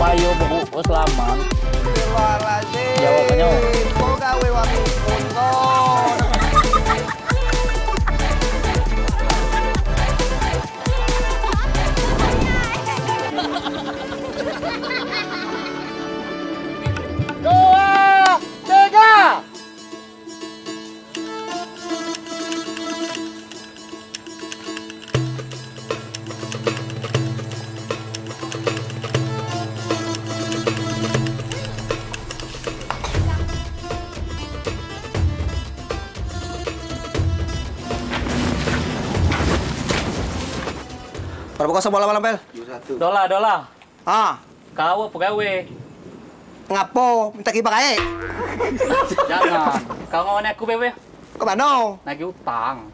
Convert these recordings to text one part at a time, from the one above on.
berukus laman Astagfirullahaladzim. Jawabannya. Berapa kosong bola malam, Pel? dola dola Ah, kau pegawai ngapo? Minta kibak aja. jangan kau ngomong aku bebe Ke mana? nagih utang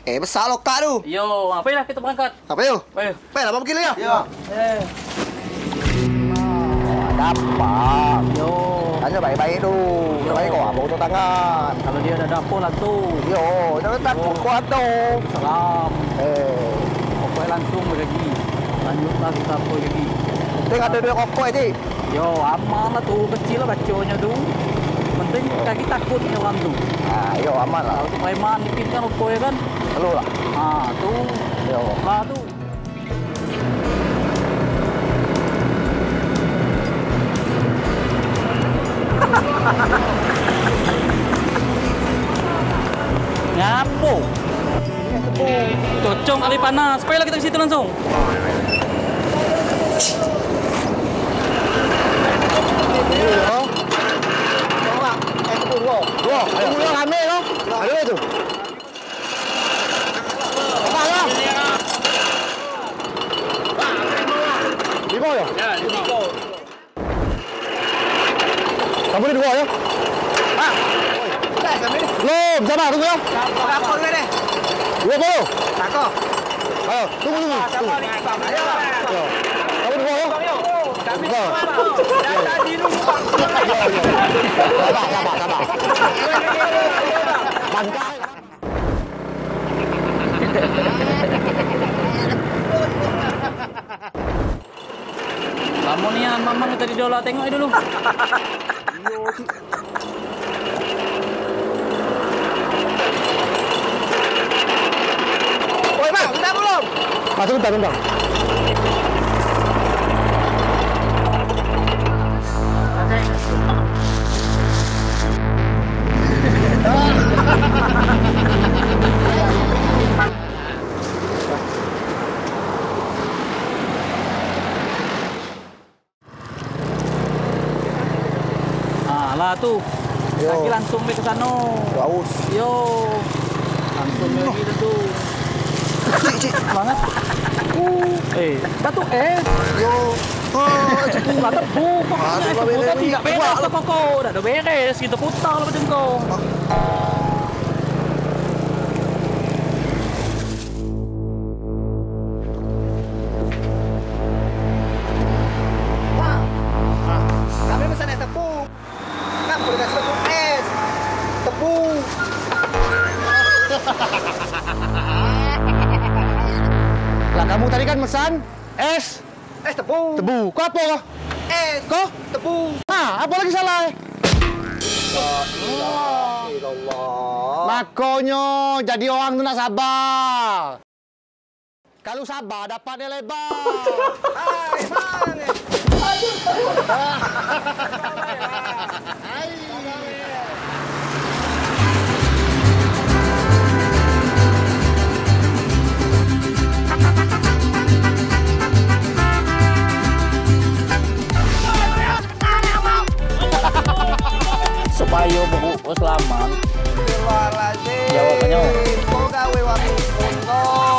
Eh, besar lo kak tu. yo ngapain lah kita berangkat Apa yuk? ayo Pel, apa begini ya? Iya. eh Dapat. yo Tanya baik-baik tu. Baik kau apa untuk tangan. kalau dia ada dapur lah tuh Yo, jangan takut kuat tu. salam Eh, langsung lagi lanjutlah kita apa lagi tengok ada dua kokok je. yo aman lah tuh kecil lah baconya tuh penting kaki takut nyelam tuh Ah, yo aman lah. kalau tuh preman dikit kan rokok ya kan Selalu lah. ah tuh Yo. lah tuh Ngapo? Cocok kali panas. Supaya kita ke situ langsung. Dua. Dua. Dua kami tu. Ada tu. Apa ya? Lima ya? Ya, Tiko. Kamu ni dua ya? Ah. Belum, sabar tunggu ya. Dulu deh? Dua puluh. Takut. Ayo, tunggu tunggu. tunggu. Yo. Kamu dua ya? Kami Dua. dah tadi nunggu bang. Sabar, sabar, sabar. Pantai. Kamu ni yang mamang tadi dola tengok dulu. Oi, bang, sudah belum? Masuk bentar, bentar. Ah, lah tu. Yo. Kaki langsung ke sana. Yo. Langsung lagi dah tu. Cik, cik. Mana? Eh, dah tu eh. Yo. Oh, cepu. Lah tebu. Ah, Pokoknya beres tadi ni. tak beres Buat lah kau. Dah dah beres. Kita putar lah macam kau. Wah. Ah, Lah kamu tadi kan pesan es. Es tepung. Tebu. Kau apa? Es. Kau? Tepung. Ah, apa lagi salah? Makanya jadi orang tu nak sabar. Kalau sabar dapatnya lebar. Hai, mana? wis selamat Jawabannya. Kok